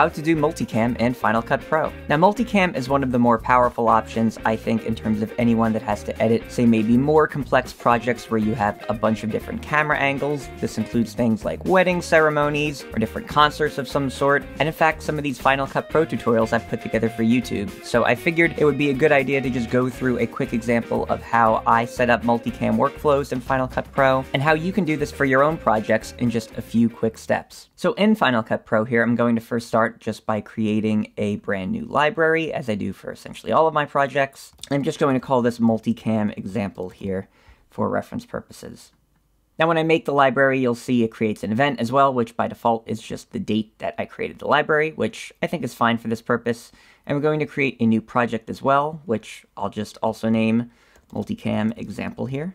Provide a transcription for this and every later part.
how to do multicam in Final Cut Pro. Now multicam is one of the more powerful options I think in terms of anyone that has to edit, say maybe more complex projects where you have a bunch of different camera angles. This includes things like wedding ceremonies or different concerts of some sort, and in fact some of these Final Cut Pro tutorials I've put together for YouTube. So I figured it would be a good idea to just go through a quick example of how I set up multicam workflows in Final Cut Pro and how you can do this for your own projects in just a few quick steps. So in Final Cut Pro here, I'm going to first start just by creating a brand new library as I do for essentially all of my projects. I'm just going to call this multicam example here for reference purposes. Now when I make the library, you'll see it creates an event as well, which by default is just the date that I created the library, which I think is fine for this purpose. And we're going to create a new project as well, which I'll just also name multicam example here.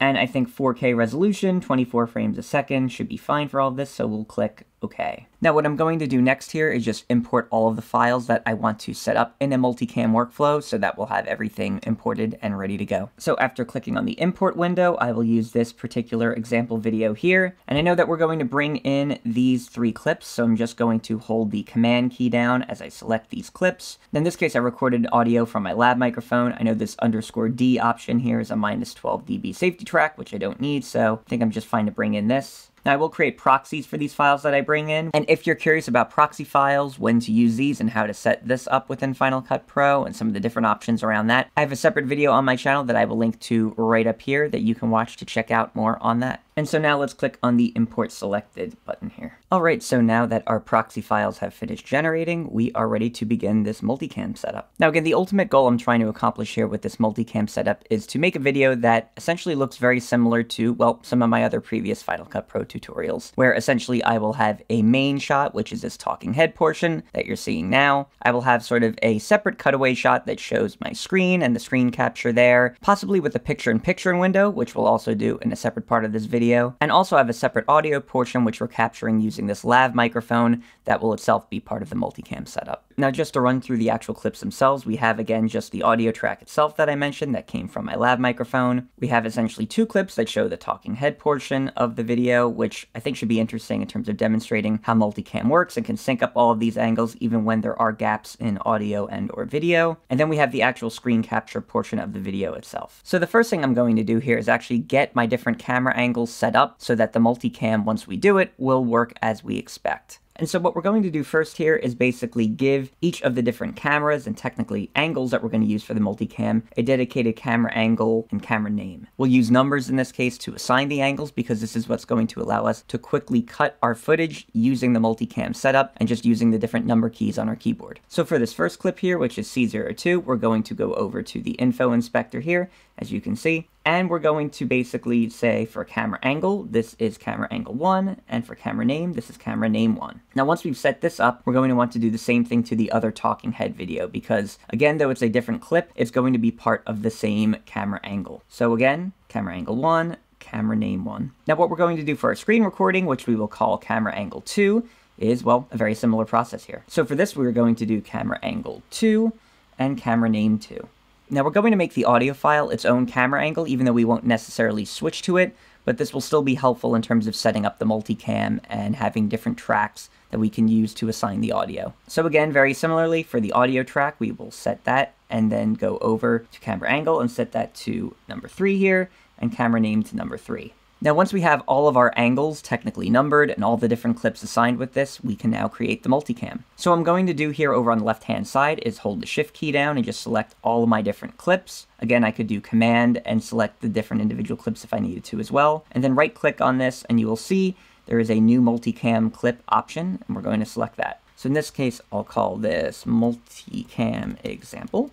And I think 4K resolution, 24 frames a second should be fine for all of this, so we'll click OK. Now what I'm going to do next here is just import all of the files that I want to set up in a multicam workflow so that we'll have everything imported and ready to go. So after clicking on the import window, I will use this particular example video here. And I know that we're going to bring in these three clips, so I'm just going to hold the command key down as I select these clips. In this case, I recorded audio from my lav microphone. I know this underscore D option here is a minus 12 dB safety track, which I don't need, so I think I'm just fine to bring in this. Now I will create proxies for these files that I bring in, and if you're curious about proxy files, when to use these, and how to set this up within Final Cut Pro, and some of the different options around that, I have a separate video on my channel that I will link to right up here that you can watch to check out more on that. And so now let's click on the Import Selected button here. Alright, so now that our proxy files have finished generating, we are ready to begin this multicam setup. Now again, the ultimate goal I'm trying to accomplish here with this multicam setup is to make a video that essentially looks very similar to, well, some of my other previous Final Cut Pro tutorials, where essentially I will have a main shot, which is this talking head portion that you're seeing now. I will have sort of a separate cutaway shot that shows my screen and the screen capture there, possibly with a picture-in-picture -picture window, which we'll also do in a separate part of this video video, and also I have a separate audio portion which we're capturing using this lav microphone that will itself be part of the multicam setup. Now just to run through the actual clips themselves, we have again just the audio track itself that I mentioned that came from my lav microphone. We have essentially two clips that show the talking head portion of the video, which I think should be interesting in terms of demonstrating how multicam works and can sync up all of these angles even when there are gaps in audio and or video. And then we have the actual screen capture portion of the video itself. So the first thing I'm going to do here is actually get my different camera angles set up so that the multicam, once we do it, will work as we expect. And so what we're going to do first here is basically give each of the different cameras and technically angles that we're going to use for the multicam a dedicated camera angle and camera name. We'll use numbers in this case to assign the angles because this is what's going to allow us to quickly cut our footage using the multicam setup and just using the different number keys on our keyboard. So for this first clip here, which is C02, we're going to go over to the info inspector here, as you can see, and we're going to basically say for camera angle, this is camera angle 1, and for camera name, this is camera name 1. Now once we've set this up, we're going to want to do the same thing to the other talking head video, because again, though it's a different clip, it's going to be part of the same camera angle. So again, camera angle 1, camera name 1. Now what we're going to do for our screen recording, which we will call camera angle 2, is, well, a very similar process here. So for this, we're going to do camera angle 2 and camera name 2. Now we're going to make the audio file its own camera angle, even though we won't necessarily switch to it, but this will still be helpful in terms of setting up the multicam and having different tracks that we can use to assign the audio. So again, very similarly, for the audio track, we will set that and then go over to camera angle and set that to number 3 here, and camera name to number 3. Now once we have all of our angles technically numbered and all the different clips assigned with this, we can now create the multicam. So what I'm going to do here over on the left hand side is hold the shift key down and just select all of my different clips. Again, I could do command and select the different individual clips if I needed to as well. And then right click on this and you will see there is a new multicam clip option and we're going to select that. So in this case, I'll call this multicam example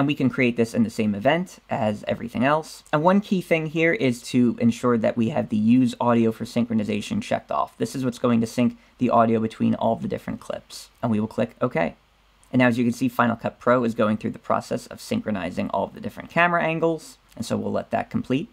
and we can create this in the same event as everything else. And one key thing here is to ensure that we have the use audio for synchronization checked off. This is what's going to sync the audio between all the different clips. And we will click OK. And now as you can see, Final Cut Pro is going through the process of synchronizing all of the different camera angles. And so we'll let that complete.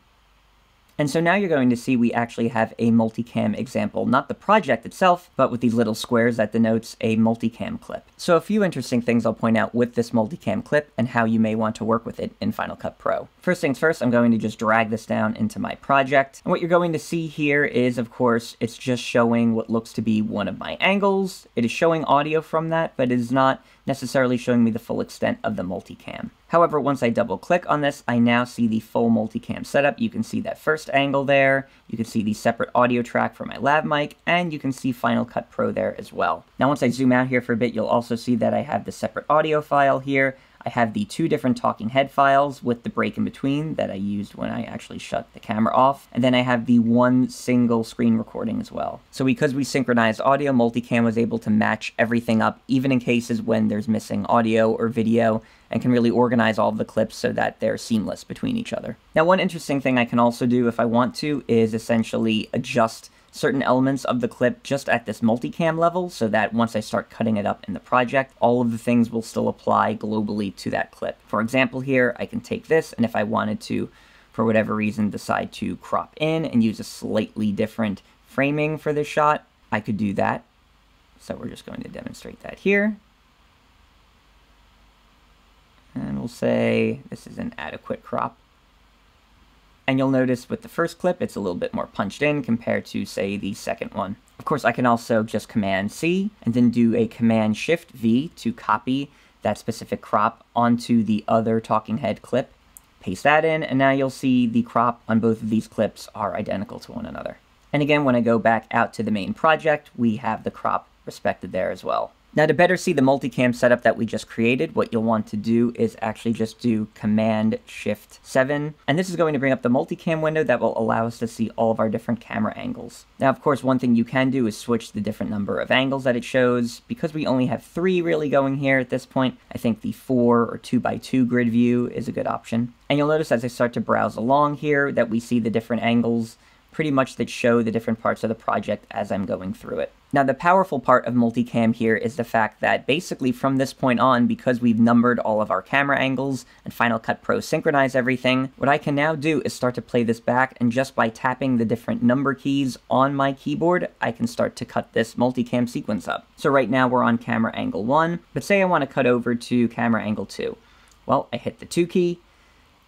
And so now you're going to see we actually have a multicam example, not the project itself, but with these little squares that denotes a multicam clip. So a few interesting things I'll point out with this multicam clip and how you may want to work with it in Final Cut Pro. First things first, I'm going to just drag this down into my project. And what you're going to see here is, of course, it's just showing what looks to be one of my angles. It is showing audio from that, but it is not necessarily showing me the full extent of the multicam. However, once I double click on this, I now see the full multicam setup. You can see that first angle there, you can see the separate audio track for my lav mic, and you can see Final Cut Pro there as well. Now once I zoom out here for a bit, you'll also see that I have the separate audio file here, I have the two different talking head files with the break in between that I used when I actually shut the camera off. And then I have the one single screen recording as well. So because we synchronized audio, Multicam was able to match everything up, even in cases when there's missing audio or video, and can really organize all of the clips so that they're seamless between each other. Now, one interesting thing I can also do if I want to is essentially adjust certain elements of the clip just at this multicam level so that once I start cutting it up in the project, all of the things will still apply globally to that clip. For example here, I can take this and if I wanted to, for whatever reason, decide to crop in and use a slightly different framing for this shot, I could do that. So we're just going to demonstrate that here. And we'll say this is an adequate crop. And you'll notice with the first clip, it's a little bit more punched in compared to, say, the second one. Of course, I can also just Command C and then do a Command Shift V to copy that specific crop onto the other talking head clip. Paste that in, and now you'll see the crop on both of these clips are identical to one another. And again, when I go back out to the main project, we have the crop respected there as well. Now to better see the multicam setup that we just created, what you'll want to do is actually just do Command Shift 7. And this is going to bring up the multicam window that will allow us to see all of our different camera angles. Now, of course, one thing you can do is switch the different number of angles that it shows. Because we only have three really going here at this point, I think the 4 or two by two grid view is a good option. And you'll notice as I start to browse along here that we see the different angles pretty much that show the different parts of the project as I'm going through it. Now, the powerful part of multicam here is the fact that basically from this point on, because we've numbered all of our camera angles and Final Cut Pro synchronize everything, what I can now do is start to play this back, and just by tapping the different number keys on my keyboard, I can start to cut this multicam sequence up. So right now we're on camera angle 1, but say I want to cut over to camera angle 2. Well, I hit the 2 key,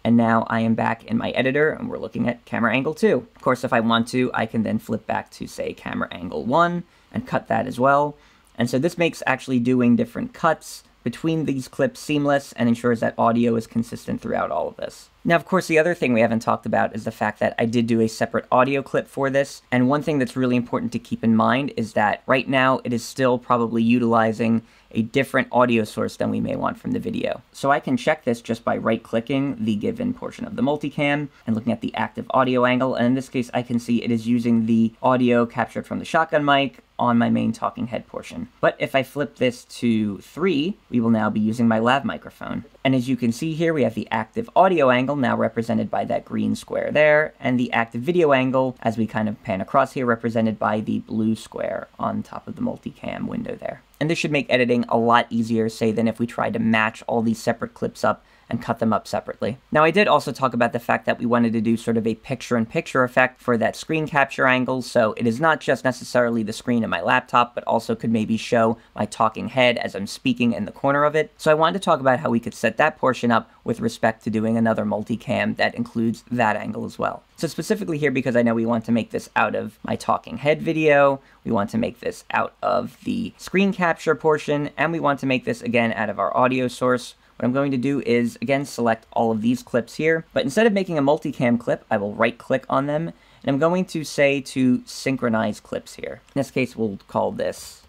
and now I am back in my editor and we're looking at camera angle 2. Of course, if I want to, I can then flip back to, say, camera angle 1 and cut that as well. And so this makes actually doing different cuts between these clips seamless and ensures that audio is consistent throughout all of this. Now, of course, the other thing we haven't talked about is the fact that I did do a separate audio clip for this, and one thing that's really important to keep in mind is that right now it is still probably utilizing a different audio source than we may want from the video. So I can check this just by right-clicking the given portion of the multicam and looking at the active audio angle, and in this case I can see it is using the audio captured from the shotgun mic on my main talking head portion. But if I flip this to 3, we will now be using my lav microphone. And as you can see here, we have the active audio angle now represented by that green square there, and the active video angle, as we kind of pan across here, represented by the blue square on top of the multicam window there. And this should make editing a lot easier, say, than if we tried to match all these separate clips up and cut them up separately. Now, I did also talk about the fact that we wanted to do sort of a picture-in-picture effect for that screen capture angle, so it is not just necessarily the screen of my laptop, but also could maybe show my talking head as I'm speaking in the corner of it. So I wanted to talk about how we could set that portion up with respect to doing another multicam that includes that angle as well. So specifically here, because I know we want to make this out of my talking head video, we want to make this out of the screen capture portion, and we want to make this again out of our audio source, what I'm going to do is, again, select all of these clips here, but instead of making a multicam clip, I will right-click on them, and I'm going to say to synchronize clips here. In this case, we'll call this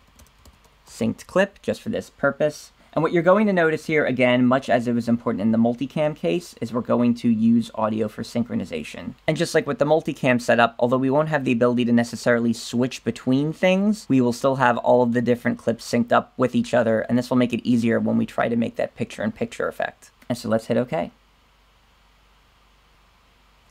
synced clip, just for this purpose. And what you're going to notice here, again, much as it was important in the multicam case, is we're going to use audio for synchronization. And just like with the multicam setup, although we won't have the ability to necessarily switch between things, we will still have all of the different clips synced up with each other, and this will make it easier when we try to make that picture-in-picture -picture effect. And so let's hit OK.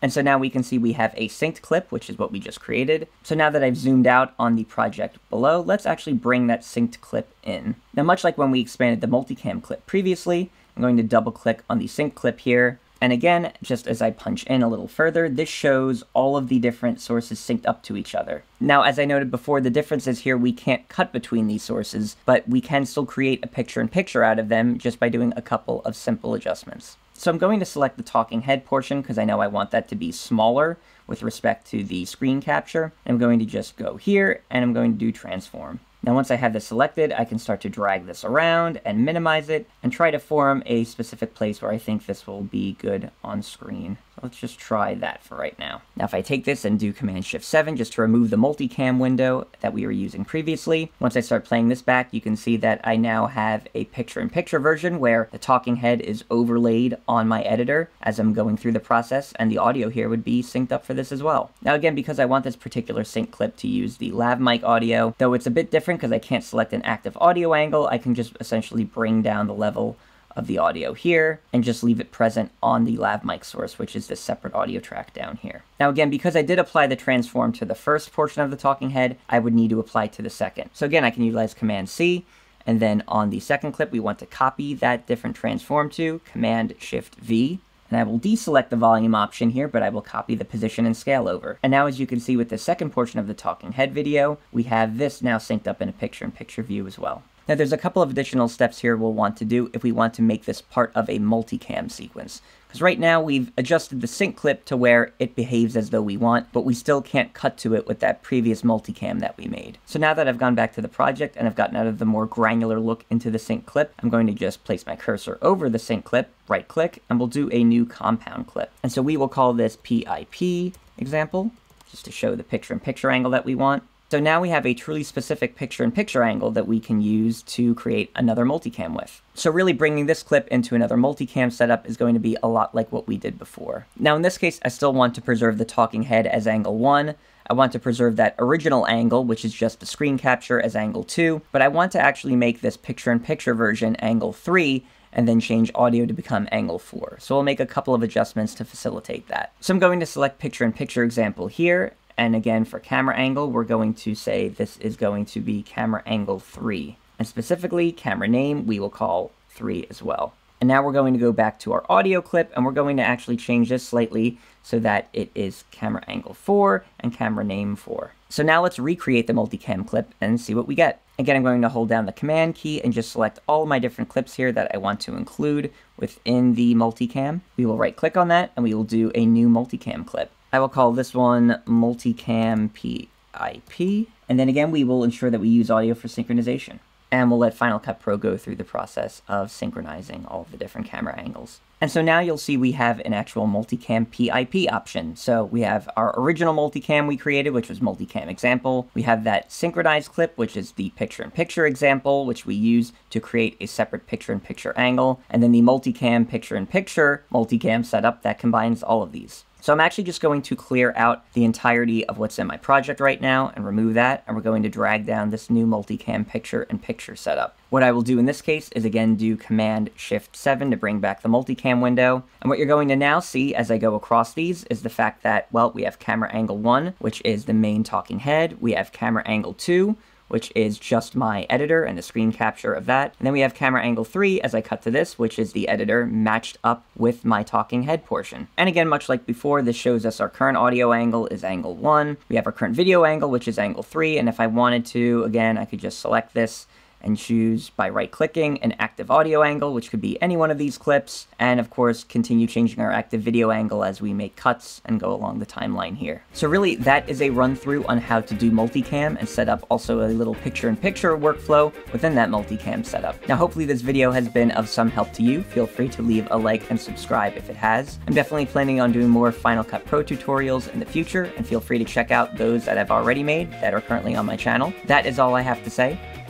And so now we can see we have a synced clip, which is what we just created. So now that I've zoomed out on the project below, let's actually bring that synced clip in. Now, much like when we expanded the multicam clip previously, I'm going to double click on the sync clip here, And again, just as I punch in a little further, this shows all of the different sources synced up to each other. Now, as I noted before, the difference is here we can't cut between these sources, but we can still create a picture-in-picture -picture out of them just by doing a couple of simple adjustments. So I'm going to select the talking head portion because I know I want that to be smaller with respect to the screen capture. I'm going to just go here and I'm going to do transform. Now once I have this selected, I can start to drag this around and minimize it and try to form a specific place where I think this will be good on screen. Let's just try that for right now. Now if I take this and do Command Shift 7 just to remove the multicam window that we were using previously, once I start playing this back, you can see that I now have a picture-in-picture -picture version where the talking head is overlaid on my editor as I'm going through the process, and the audio here would be synced up for this as well. Now again, because I want this particular sync clip to use the lav mic audio, though it's a bit different because I can't select an active audio angle, I can just essentially bring down the level of the audio here and just leave it present on the lav mic source, which is this separate audio track down here. Now again, because I did apply the transform to the first portion of the talking head, I would need to apply to the second. So again, I can utilize Command C, and then on the second clip, we want to copy that different transform to Command Shift V. And I will deselect the volume option here, but I will copy the position and scale over. And now as you can see with the second portion of the talking head video, we have this now synced up in a picture-in-picture -picture view as well. Now there's a couple of additional steps here we'll want to do if we want to make this part of a multicam sequence. Because right now we've adjusted the sync clip to where it behaves as though we want, but we still can't cut to it with that previous multicam that we made. So now that I've gone back to the project and I've gotten out of the more granular look into the sync clip, I'm going to just place my cursor over the sync clip, right click, and we'll do a new compound clip. And so we will call this PIP example, just to show the picture-in-picture -picture angle that we want. So now we have a truly specific picture-in-picture -picture angle that we can use to create another multicam with. So really bringing this clip into another multicam setup is going to be a lot like what we did before. Now in this case, I still want to preserve the talking head as angle 1, I want to preserve that original angle, which is just the screen capture, as angle 2, but I want to actually make this picture-in-picture -picture version angle 3, and then change audio to become angle 4. So we'll make a couple of adjustments to facilitate that. So I'm going to select picture-in-picture -picture example here, and again, for camera angle, we're going to say this is going to be camera angle 3. And specifically, camera name, we will call 3 as well. And now we're going to go back to our audio clip, and we're going to actually change this slightly so that it is camera angle 4 and camera name 4. So now let's recreate the multicam clip and see what we get. Again, I'm going to hold down the command key and just select all my different clips here that I want to include within the multicam. We will right click on that and we will do a new multicam clip. I will call this one multicam PIP. And then again, we will ensure that we use audio for synchronization. And we'll let Final Cut Pro go through the process of synchronizing all of the different camera angles. And so now you'll see we have an actual multicam PIP option. So we have our original multicam we created, which was multicam example. We have that synchronized clip, which is the picture-in-picture -picture example, which we use to create a separate picture-in-picture -picture angle. And then the multicam picture-in-picture -picture multicam setup that combines all of these. So I'm actually just going to clear out the entirety of what's in my project right now and remove that, and we're going to drag down this new multicam picture and picture setup. What I will do in this case is again do Command Shift 7 to bring back the multicam window, and what you're going to now see as I go across these is the fact that, well, we have camera angle 1, which is the main talking head, we have camera angle 2, which is just my editor and the screen capture of that. And then we have camera angle 3 as I cut to this, which is the editor matched up with my talking head portion. And again, much like before, this shows us our current audio angle is angle 1. We have our current video angle, which is angle 3, and if I wanted to, again, I could just select this and choose by right clicking an active audio angle, which could be any one of these clips, and of course continue changing our active video angle as we make cuts and go along the timeline here. So really that is a run through on how to do multicam and set up also a little picture-in-picture -picture workflow within that multicam setup. Now hopefully this video has been of some help to you. Feel free to leave a like and subscribe if it has. I'm definitely planning on doing more Final Cut Pro tutorials in the future, and feel free to check out those that I've already made that are currently on my channel. That is all I have to say.